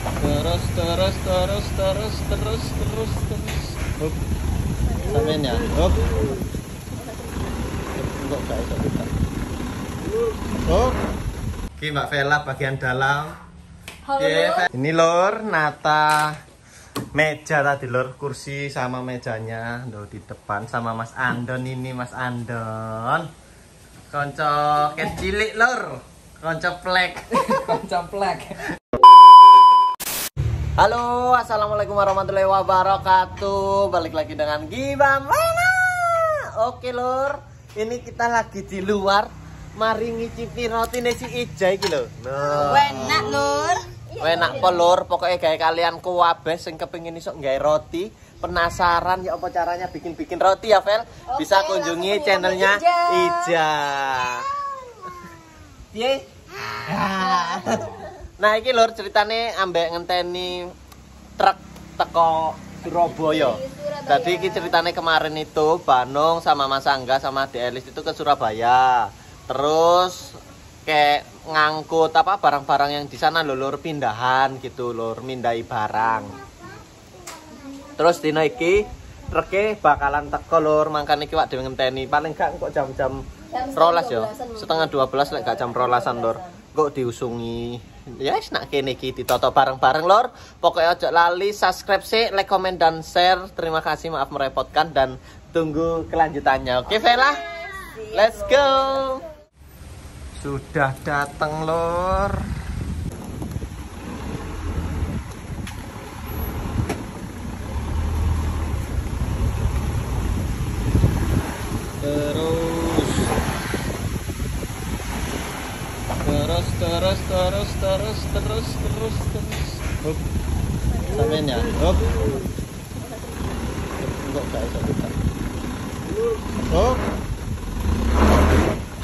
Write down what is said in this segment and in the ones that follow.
Terus terus terus terus terus terus terus. Hup. Sampean ya. Hup. Kok gak iso kita. Hup. Oke Mbak Vela bagian dalam. Halo. Oke, Ini lor nata meja tadi lor kursi sama mejanya Loh, di depan sama Mas Andon ini Mas Andon. Konco kecilik lor. Konco plek. Complek. Halo, assalamualaikum warahmatullahi wabarakatuh. Balik lagi dengan Gibam Lena. Oke lur, ini kita lagi di luar. Mari ngicipi roti si Ija iki lho. Nah. Enak, Lur. Enak po lur, pokoknya kayak kalian kuwabe sing kepengin iso nggawe roti. Penasaran ya apa caranya bikin-bikin roti ya, Vel? Bisa Oke, kunjungi langsung channelnya Ija. Ija. Piye? Nah, iki lur ceritane ambek ngenteni truk teko Surabaya. Tadi iki ceritane kemarin itu Bandung sama Mas Angga sama Delis itu ke Surabaya. Terus kayak ngangkut apa barang-barang yang di sana lho lur pindahan gitu lur, mindai barang. Terus dino iki bakalan teko lur, mangkane iki wak dhewe ngenteni paling gak kok jam-jam Jam rolas ya. 12-an mungkin. Setengah 12 lek gak jam rolasan lur. Kok diusungi. Ya wis nak kene iki bareng-bareng lor. Pokoknya ojo lali subscribe sih, like, comment dan share. Terima kasih maaf merepotkan dan tunggu kelanjutannya. Oke Vela? Let's go. Sudah datang lor. Terus terus terus terus terus terus terus terus Hup. Sampean ya Hup. kok gak iso kita Hup.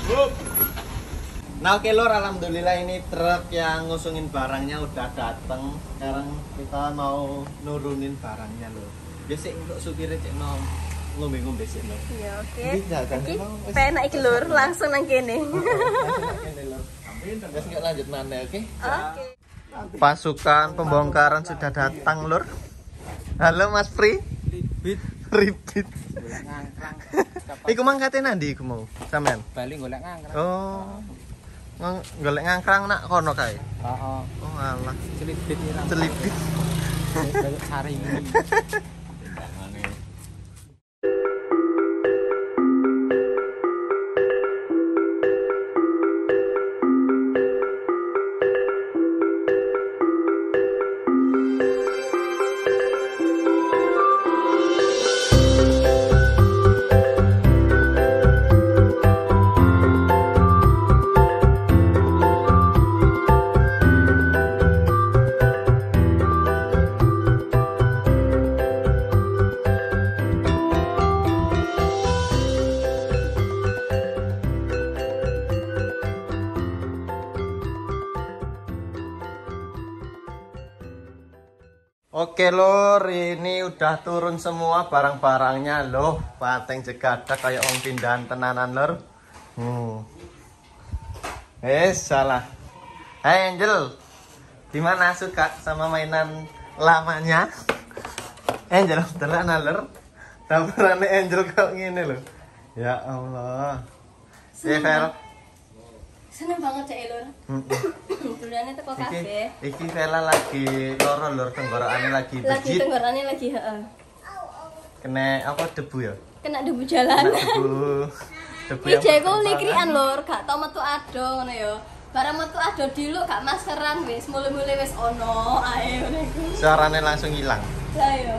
Hup. Nah oke lor, alhamdulillah ini truk yang ngusungin barangnya udah dateng. Sekarang kita mau nurunin barangnya lor. Biasa untuk supirnya cek nom ngombe-ngombe sih lor. Ya, oke. Bisa kan? Iki Emang wis- penak iki, Lur. Langsung nang kene. Terus nggak lanjut mana, oke? Oke. Pasukan pembongkaran sudah datang, Lur. Halo Mas Pri. Ribit. Ngangkrang. Iku mang kate nandi iku mau, sampean? Bali golek ngangkrang. Oh. Ngang, golek ngangkrang nak kono kae. Heeh. Oh alah, Celibit ira. celibit. Golek sari. Oke lor, ini udah turun semua barang-barangnya loh. Pateng jegadak kayak orang pindahan tenanan lor. Hmm. Eh salah. Hai Angel, gimana suka sama mainan lamanya? Angel, tenanan lor. Tamparannya Angel kok gini loh. Ya Allah. Eh Fer. Seneng banget cek Lur. Dulane teko kafe. iki Vela lagi loro lor tenggorokannya lagi Lagi bejit. tenggorane lagi heeh. Kena apa debu ya? Kena debu jalan. Kena debu. Debu Iki jek ku berterbangan. likrian Lur, gak tau metu ado ngono ya. Barang metu ado diluk gak maskeran wis, mule-mule wis ono ae ngono iku. Suaranya langsung hilang. Lah yo.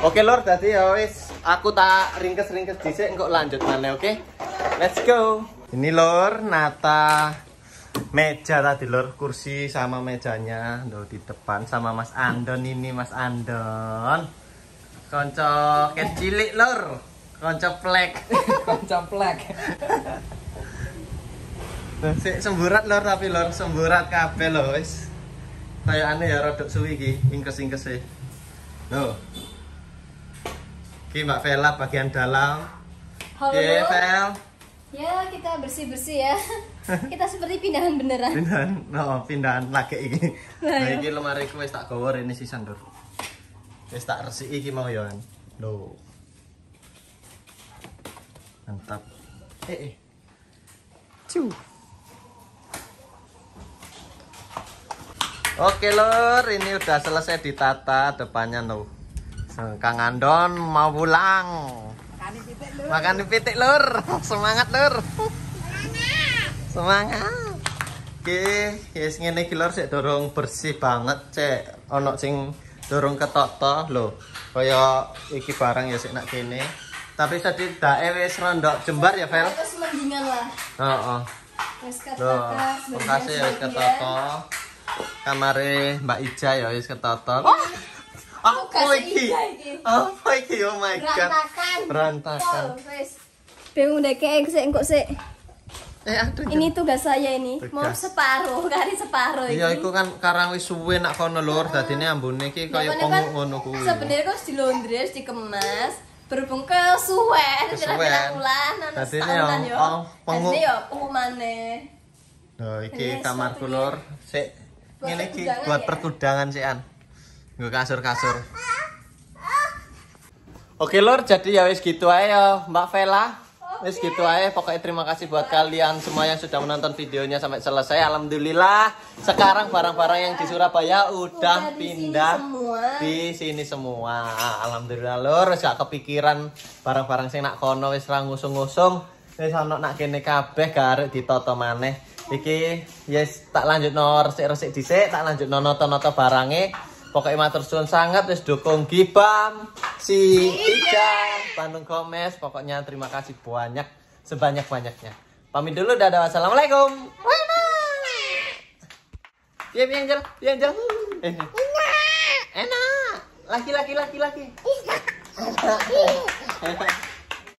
Oke lor, tadi ya wis aku tak ringkes-ringkes dhisik engko lanjut mana oke? Let's go. Ini lor nata meja tadi lor, kursi sama mejanya loh di depan sama Mas Andon ini Mas Andon. Konco kecilik lor. Konco plek. Complek. Sik semburat lor tapi lor semburat kabeh lho wis. Kayakane ya rodok suwi iki, ingkes-ingkes e. Loh. Ki Mbak Vela bagian dalam. Halo. Ye, Vel. Ya kita bersih bersih ya. kita seperti pindahan beneran. Pindahan, no, pindahan lagi iki. Lah, Nah, iki lemari ku wis tak gawa rene sisan, Dur. Wis tak resiki iki mau ya. Lho. Mantap. Eh, eh. Cu. Oke lur, ini udah selesai ditata depannya loh. Kang Andon mau pulang. Makan di pitik lur. Semangat lur. Semangat. Oke, yes ngene iki lur sik dorong bersih banget, Cek. Ono sing dorong ketoto lho. Kaya iki barang ya sik nak kene. Tapi setidaknya wis rondok jembar ya, Vel? Terus mendingan lah. Heeh. Wes Loh, katakan bekasnya ya ketoto. Kamare Mbak Ija ya wis ketoto. Apa iki? Apa iki? Oh my god. Berantakan. Berantakan. Oh, wes. Bingung deh kayak sih engkok sih. Eh aduh. Ini tugas saya ini. Mau Tugas. separuh, kali separuh ini. Iya, iku kan karang wis suwe nak kono lur, dadine ambune iki kaya Makanya kan penguk ngono kuwi. Sebenarnya kok dilondri, harus dikemas. Berhubung kesuwen, Kesuwen. pirang-pirang bulan, Tadi ini setahunan ya, yo. oh, penguk. Tadi yo penguk maneh. Nah, iki Ini kamarku sepatunya. lur. Sik Buat ngene iki pertudangan buat ya? pertudangan sih an. Nggo kasur-kasur. Oke lur, jadi ya wis gitu ae ya Mbak Vela. Wis gitu ae. Pokoknya terima kasih buat kalian semua yang sudah menonton videonya sampai selesai. Alhamdulillah. Sekarang barang-barang yang di Surabaya udah Udah pindah semua. di sini semua. Alhamdulillah wis gak kepikiran barang-barang sing nak kono wis ra ngusung-ngusung. Wis ana nak kene kabeh garek ditoto maneh. Iki yes tak lanjutno resik-resik dhisik, tak lanjutno noto-noto barange. Pokoknya matur suwun sangat wis dukung Gibam, si Ija, Bandung Gomez. Pokoknya terima kasih banyak sebanyak-banyaknya. Pamit dulu dadah wassalamualaikum. Iya, iya, Angel. Iya, Angel. Eh, Enak. Laki, laki, laki, laki. Enak.